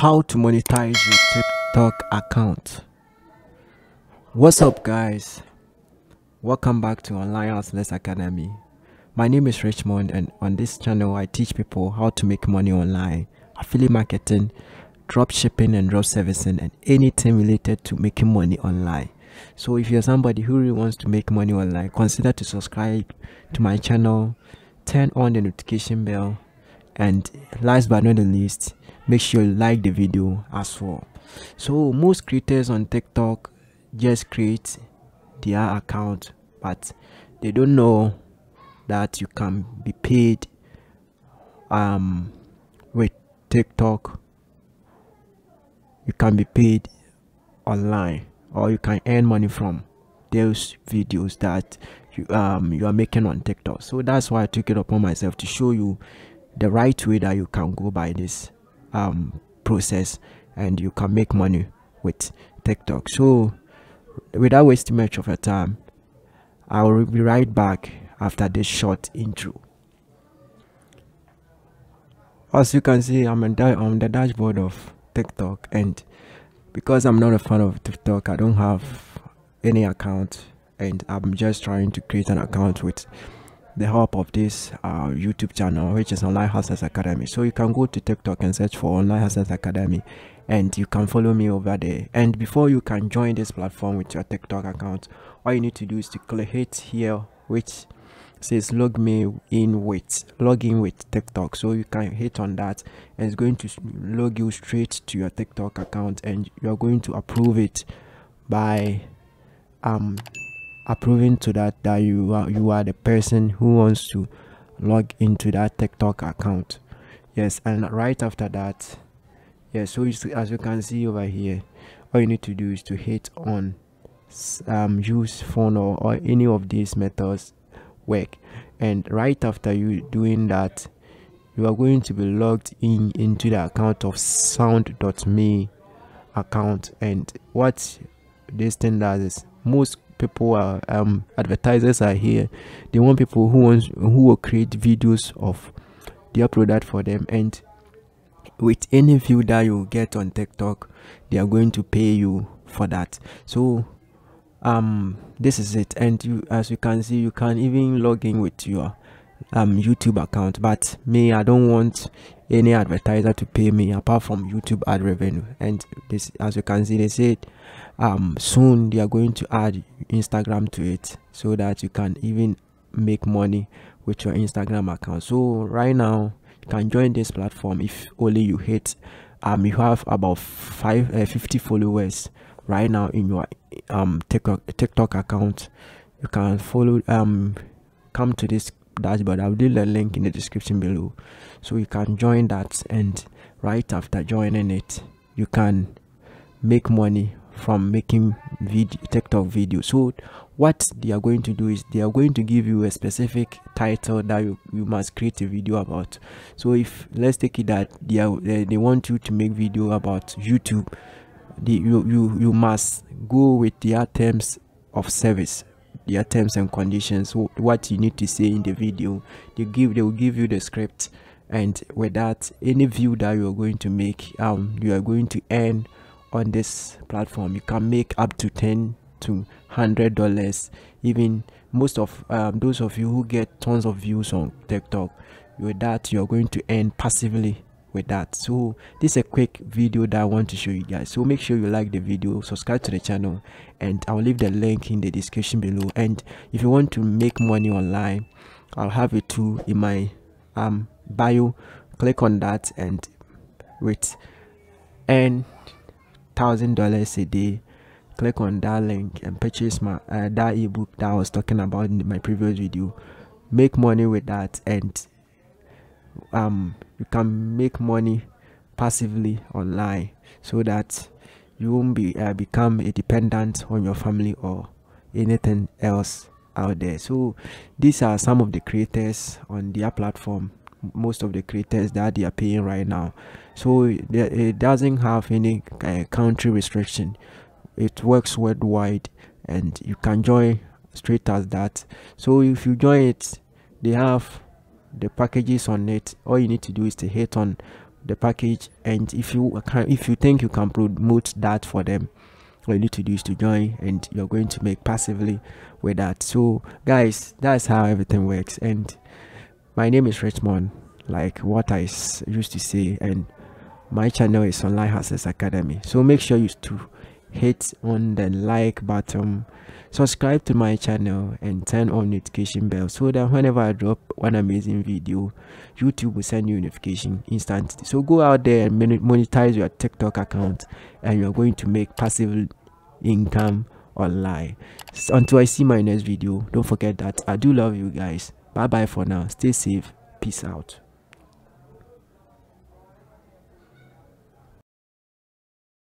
how to monetize your tiktok account. What's up guys? Welcome back to online hustlers academy. My name is richmond and on this channel i teach people how to make money online affiliate marketing drop shipping and drop servicing and anything related to making money online. So if you're somebody who really wants to make money online consider to subscribe to my channel turn on the notification bell and last but not the least make sure you like the video as well. So most creators on tiktok just create their account but they don't know that you can be paid um with tiktok. You can be paid online or you can earn money from those videos that you um you are making on tiktok. So that's why i took it upon myself to show you the right way that you can go by this um, process and you can make money with TikTok. So, without wasting much of your time, I will be right back after this short intro. As you can see, I'm on the dashboard of TikTok, and because I'm not a fan of TikTok, I don't have any account, and I'm just trying to create an account with the help of this uh, YouTube channel, which is Online Hustlers Academy. So you can go to TikTok and search for Online Hustlers Academy, and you can follow me over there. And before you can join this platform with your TikTok account, all you need to do is to click here, which says log me in with log in with TikTok. So you can hit on that, and it's going to log you straight to your TikTok account, and you are going to approve it by um approving to that that you are you are the person who wants to log into that TikTok account. Yes, and right after that, yes. So as you can see over here, all you need to do is to hit on um, use phone or, or any of these methods work, and right after you doing that, you are going to be logged in into the account of sound.me account and what this thing does is most people are um, advertisers are here. They want people who wants who will create videos of their product for them. And with any view that you get on tiktok they are going to pay you for that. So um this is it. And you as you can see you can even log in with your um youtube account but me i don't want any advertiser to pay me apart from youtube ad revenue. And this as you can see they said um soon they are going to add instagram to it so that you can even make money with your instagram account. So right now you can join this platform if only you hit um you have about five uh, 50 followers right now in your um tiktok tiktok account. You can follow um come to this dashboard i'll leave the link in the description below. So you can join that and right after joining it you can make money from making video tiktok videos. So what they are going to do is they are going to give you a specific title that you, you must create a video about. So if let's take it that they are they want you to make video about youtube the, you, you you must go with their terms of service their terms and conditions what you need to say in the video. They give they will give you the script and with that any view that you are going to make um you are going to earn on this platform. You can make up to 10 to 100 dollars. Even most of um, those of you who get tons of views on tiktok with that you're going to earn passively with that. So this is a quick video that i want to show you guys. So make sure you like the video subscribe to the channel and i'll leave the link in the description below. And if you want to make money online i'll have it too in my um bio. Click on that and wait and thousand dollars a day click on that link and purchase my uh, that ebook that i was talking about in my previous video. Make money with that and um you can make money passively online so that you won't be uh, become a dependent on your family or anything else out there. So these are some of the creators on their platform most of the creators that they are paying right now. So it doesn't have any uh, country restriction. It works worldwide and you can join straight as that. So if you join it they have the packages on it all you need to do is to hit on the package and if you can if you think you can promote that for them all you need to do is to join and you're going to make passively with that. So guys that's how everything works. And my name is richmond like what i used to say and my channel is online hustlers academy. So make sure you to hit on the like button subscribe to my channel and turn on notification bell so that whenever i drop one amazing video youtube will send you notification instantly. So go out there and monetize your tiktok account and you're going to make passive income online. So until i see my next video don't forget that. I do love you guys. Bye bye for now. Stay safe. Peace out